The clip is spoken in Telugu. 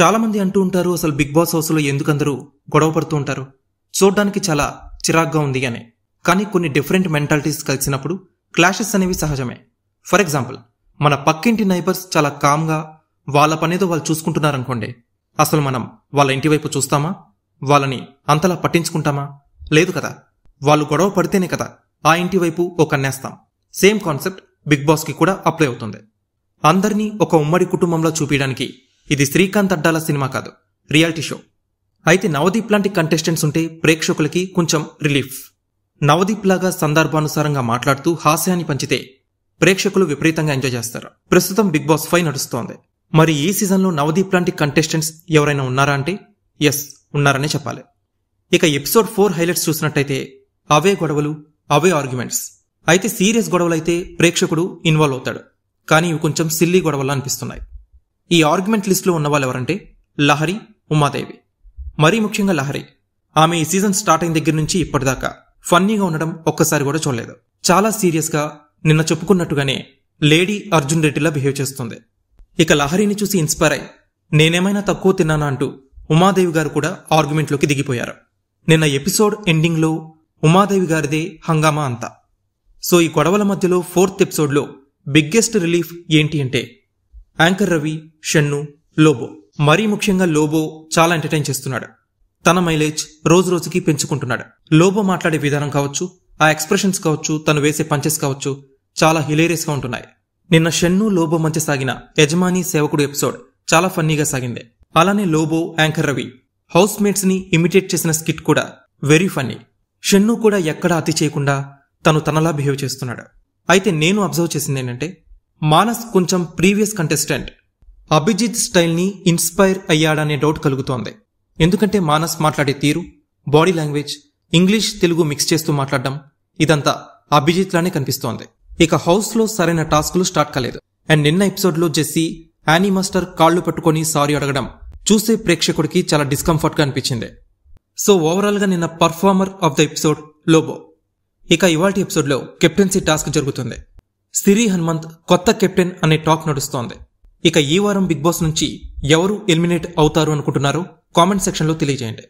చాలామంది అంటూ ఉంటారు అసలు బిగ్ బాస్ హౌస్లో ఎందుకందరూ గొడవ పడుతూ ఉంటారు? చూడ్డానికి చాలా చిరాగ్గా ఉంది అని. కానీ కొన్ని డిఫరెంట్ మెంటాలిటీస్ కలిసినప్పుడు క్లాషెస్ అనేవి సహజమే. ఫర్ ఎగ్జాంపుల్ మన పక్కింటి నైబర్స్ చాలా కామ్గా వాళ్ళ పనేదో వాళ్ళు చూసుకుంటున్నారనుకోండి. అసలు మనం వాళ్ళ ఇంటి వైపు చూస్తామా? వాళ్ళని అంతలా పట్టించుకుంటామా? లేదు కదా. వాళ్ళు గొడవ పడితేనే కదా ఆ ఇంటి వైపు ఒక కన్నేస్తాం సేమ్ కాన్సెప్ట్ బిగ్ బాస్కి కూడా అప్లై అవుతుంది. అందరినీ ఒక ఉమ్మడి కుటుంబంలో చూపించడానికి ఇది శ్రీకాంత్ అడ్డాల సినిమా కాదు రియాలిటీ షో. అయితే నవదీప్ లాంటి కంటెస్టెంట్స్ ఉంటే ప్రేక్షకులకి కొంచెం రిలీఫ్. నవదీప్ లాగా సందర్భానుసారంగా మాట్లాడుతూ హాస్యాన్ని పంచితే ప్రేక్షకులు విపరీతంగా ఎంజాయ్ చేస్తారు. ప్రస్తుతం బిగ్ బాస్ ఫైవ్ నడుస్తోంది. మరి ఈ సీజన్లో నవదీప్ లాంటి కంటెస్టెంట్స్ ఎవరైనా ఉన్నారా అంటే? ఎస్ ఉన్నారనే చెప్పాలి. ఇక ఎపిసోడ్ ఫోర్ హైలైట్స్ చూసినట్టయితే అవే గొడవలు అవే ఆర్గ్యుమెంట్స్ అయితే సీరియస్ గొడవలైతే ప్రేక్షకుడు ఇన్వాల్వ్ అవుతాడు. కానీ ఇవి కొంచెం సిల్లీ గొడవలు అనిపిస్తున్నాయి. ఈ ఆర్గ్యుమెంట్ లిస్ట్లో ఉన్న వాళ్ళు ఎవరంటే లహరి ఉమాదేవి. మరీ ముఖ్యంగా లహరి. ఆమె ఈ సీజన్ స్టార్ట్ అయిన దగ్గర నుంచి ఇప్పటిదాకా ఫన్నీగా ఉండడం ఒక్కసారి కూడా చూడలేదు. చాలా సీరియస్గా నిన్న చెప్పుకున్నట్టుగానే లేడీ అర్జున్ రెడ్డిలా బిహేవ్ చేస్తుంది. ఇక లహరిని చూసి ఇన్స్పైర్ అయి నేనేమైనా తక్కువ తిన్నానా? అంటూ ఉమాదేవి గారు కూడా ఆర్గ్యుమెంట్లోకి దిగిపోయారు. నిన్న ఎపిసోడ్ ఎండింగ్లో ఉమాదేవి గారిదే హంగామా అంతా. సో ఈ గొడవల మధ్యలో ఫోర్త్ ఎపిసోడ్లో బిగ్గెస్ట్ రిలీఫ్ ఏంటి అంటే యాంకర్ రవి షన్ను లోబో. మరీ ముఖ్యంగా లోబో చాలా ఎంటర్టైన్ చేస్తున్నాడు. తన మైలేజ్ రోజు రోజుకి పెంచుకుంటున్నాడు. లోబో మాట్లాడే విధానం కావచ్చు ఆ ఎక్స్ప్రెషన్స్ కావచ్చు తను వేసే పంచెస్ కావచ్చు చాలా హిలేరియస్గా ఉంటున్నాయి. నిన్న షన్ను లోబో మధ్య సాగిన యజమాని సేవకుడు ఎపిసోడ్ చాలా ఫన్నీగా సాగింది. అలానే లోబో యాంకర్ రవి హౌస్ మేట్స్ని ఇమిటేట్ చేసిన స్కిట్ కూడా వెరీ ఫన్నీ. షన్ను కూడా ఎక్కడా అతి చేయకుండా తను తనలా బిహేవ్ చేస్తున్నాడు. అయితే నేను అబ్జర్వ్ చేసింది ఏంటంటే మానస్ కొంచెం ప్రీవియస్ కంటెస్టెంట్. అభిజిత్ స్టైల్ని ఇన్స్పైర్ అయ్యాడనే డౌట్ కలుగుతోంది. ఎందుకంటే మానస్ మాట్లాడే తీరు body language English Telugu mix చేస్తూ మాట్లాడడం ఇదంతా అభిజిత్ లానే కనిపిస్తోంది. ఇక హౌస్లో సరైన టాస్క్లు స్టార్ట్ కాలేదు. అండ్ నిన్న ఎపిసోడ్లో జెస్సీ యానీ మాస్టర్ కాళ్ళు పట్టుకొని సారీ అడగడం చూసే ప్రేక్షకుడికి చాలా డిస్కంఫర్ట్గా అనిపించింది. సో ఓవరాల్గా నిన్న performer of the episode Lobo. ఇక ఇవాటి ఎపిసోడ్లో కెప్టెన్సీ టాస్క్ జరుగుతుంది. సిరి హనుమంత్ కొత్త కెప్టెన్ అనే టాక్ నడుస్తోంది. ఇక ఈ వారం బిగ్ బాస్ నుంచి ఎవరు ఎలిమినేట్ అవుతారు అనుకుంటున్నారో కామెంట్ సెక్షన్లో తెలియజేయండి.